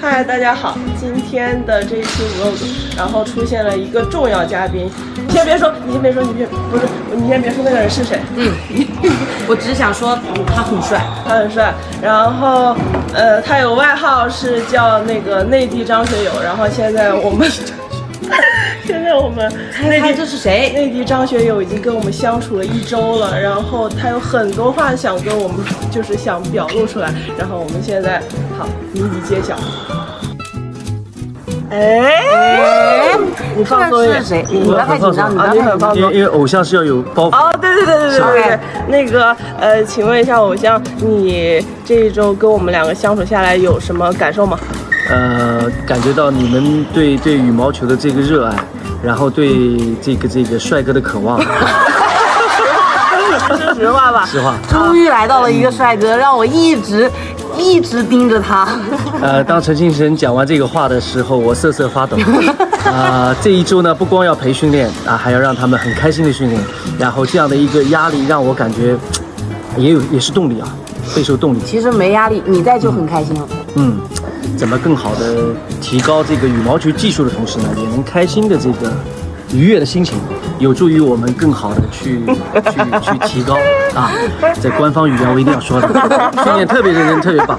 嗨，大家好！今天的这一期 vlog，然后出现了一个重要嘉宾。你先别说，你先别说，你先不是，你先别说那个人是谁。嗯，我只是想说他很帅，他很帅。然后，呃，他有外号是叫那个内地张学友。然后现在我们，现在我们内地这是谁？内地张学友已经跟我们相处了一周了，然后他有很多话想跟我们，就是想表露出来。然后我们现在好谜底揭晓。哎，你放松是谁？你不要太紧张，你不要太放松。因为偶像是要有包袱。哦，对对对对对对对。那个呃，请问一下偶像，你这一周跟我们两个相处下来有什么感受吗？呃，感觉到你们对对羽毛球的这个热爱，然后对这个这个帅哥的渴望。说实话吧，实话。终于来到了一个帅哥，让我一直。一直盯着他。呃，当陈庆神讲完这个话的时候，我瑟瑟发抖。啊，这一周呢，不光要陪训练啊，还要让他们很开心的训练。然后这样的一个压力，让我感觉也有也是动力啊，备受动力。其实没压力，你在就很开心了。嗯，怎么更好的提高这个羽毛球技术的同时呢，也能开心的这个。愉悦的心情，有助于我们更好的去 去去提高啊！在官方语言我一定要说的，训练特别认真，特别棒。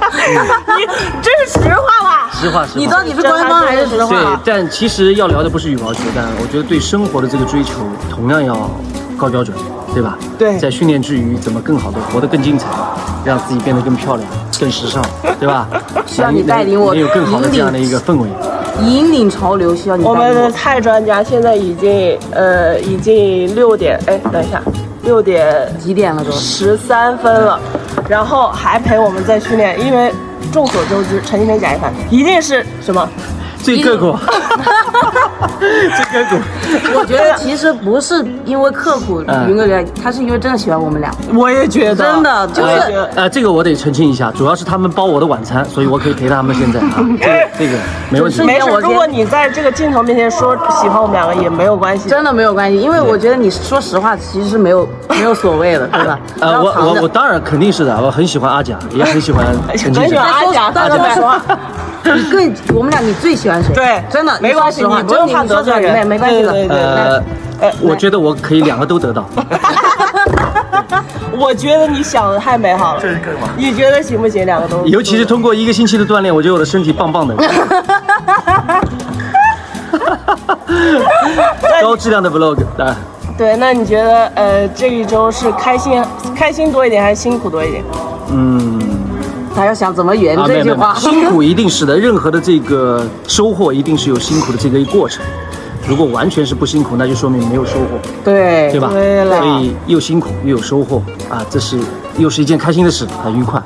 你这是实话吧？实话实话。你到底是官方还是实话？对，但其实要聊的不是羽毛球，但我觉得对生活的这个追求同样要高标准，对吧？对。在训练之余，怎么更好的活得更精彩，让自己变得更漂亮、更时尚，对吧？需要你带领我，有更好的这样的一个氛围。引领潮流需要你。我们的太专家，现在已经呃已经六点，哎，等一下，六点几点了都？十三分了，然后还陪我们在训练，因为众所周知，陈金城贾一凡一定是什么？最刻苦，最刻苦。我觉得其实不是因为刻苦，云哥哥，他是因为真的喜欢我们俩。我也觉得，真的就是，呃，这个我得澄清一下，主要是他们包我的晚餐，所以我可以陪他们现在啊。这个这个没问题。没事，如果你在这个镜头面前说喜欢我们两个也没有关系，真的没有关系，因为我觉得你说实话其实是没有没有所谓的，对吧？呃，我我我当然肯定是的，我很喜欢阿贾，也很喜欢陈庆喜欢阿贾，大家说实话。你更我们俩，你最喜欢谁？对，真的没关系，你不用怕得罪人，没关系的。呃，呃，我觉得我可以两个都得到。我觉得你想的太美好了。这是干嘛？你觉得行不行？两个都。尤其是通过一个星期的锻炼，我觉得我的身体棒棒的。高质量的 vlog 啊。对，那你觉得呃这一周是开心开心多一点，还是辛苦多一点？嗯。他要想怎么圆这句话，辛苦一定是的，任何的这个收获一定是有辛苦的这个一过程。如果完全是不辛苦，那就说明没有收获，对对吧？所以又辛苦又有收获啊，这是又是一件开心的事，很愉快，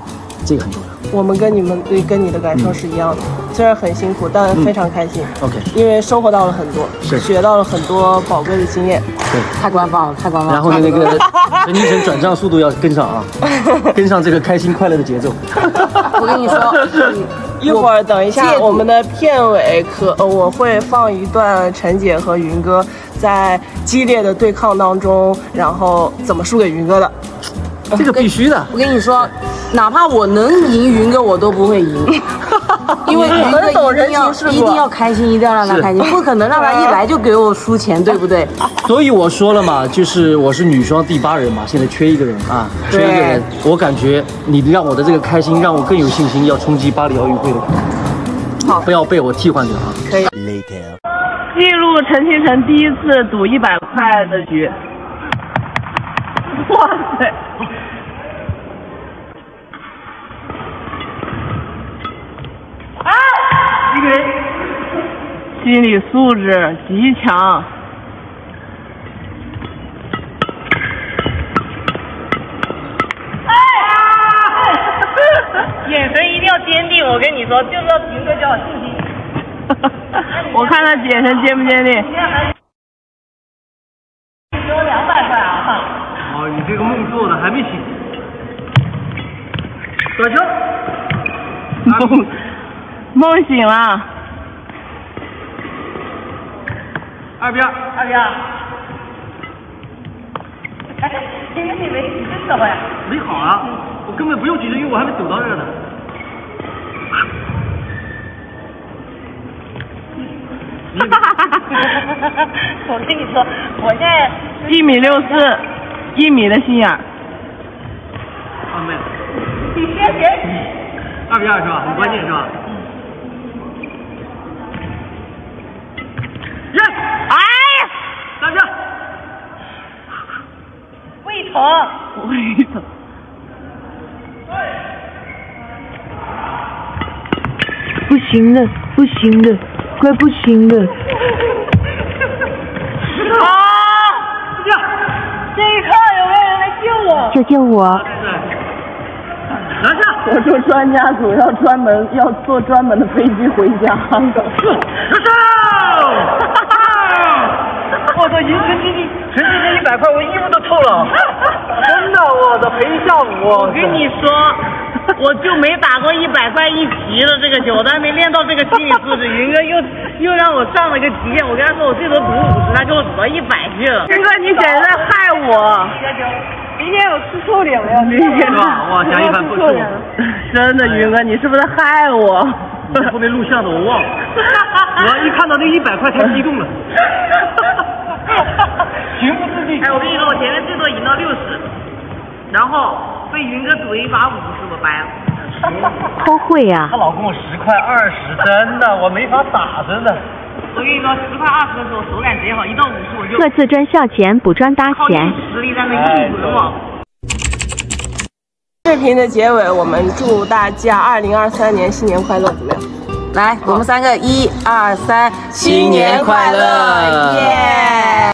这个很重要。我们跟你们对跟你的感受是一样的，虽然很辛苦，但非常开心。OK，因为收获到了很多，是学到了很多宝贵的经验。对，太官方了，太官方。然后呢，那个陈金城转账速度要跟上啊，跟上这个开心快乐的节奏。我跟你说，一会儿等一下，我们的片尾可我会放一段陈姐和云哥在激烈的对抗当中，然后怎么输给云哥的。这个必须的。我跟你说。哪怕我能赢云哥，我都不会赢，因为云哥一定要一定要开心，一定要让他开心，不可能让他 一来就给我输钱，对不对？所以我说了嘛，就是我是女双第八人嘛，现在缺一个人啊，缺一个人。我感觉你让我的这个开心，让我更有信心要冲击巴黎奥运会的。好，不要被我替换掉啊！可以。记录陈清晨第一次赌一百块的局。哇塞！心理素质极强。哎眼神一定要坚定，我跟你说，就是要赢个叫信心。我看他眼神坚不坚定。给我两百块啊！哦，你这个梦做的还没醒。短球。梦梦醒了。二比二，二比二。哎，今天你没几针的呀？没好啊，我根本不用举着，因为我还没走到这呢。我跟你说，我现在一米六四，一米的心眼儿。二妹，你先别二比二是吧？很关键是吧？耶！哎呀，大家，胃疼。胃疼。不行了，不行了，快不行了！啊！这一刻有没有人来救我？救救我！拿下！我做专家组要专门要坐专门的飞机回家。拿下！我操，赢陈经理，陈经理一百块，我衣服都臭了。真的，我的赔一下午。我跟你说，我就没打过一百块一皮的这个酒，我都还没练到这个心理素质。云哥又又让我上了个极限，我跟他说我最多赌五十，他给我赌到一百去了。云哥，你简直在害我！明天我吃臭脸了呀！是吧？哇，贾一凡不错。真的，云哥，你是不是在害我？你在后面录像的，我忘了。我一看到那一百块太激动了，情不自禁。哎，我跟你说，我前面最多赢到六十，然后被云哥赌了一把五十，我掰了。好会呀、她老跟我十块二十，真的，我没法打，真的。我跟你说，十块二十的时候手感贼好，一到五十我就各自赚笑钱，补赚大靠钱。实力在那硬轮网。视频的结尾，我们祝大家二零二三年新年快乐，怎么样？来，我们三个，一二三，新年快乐耶！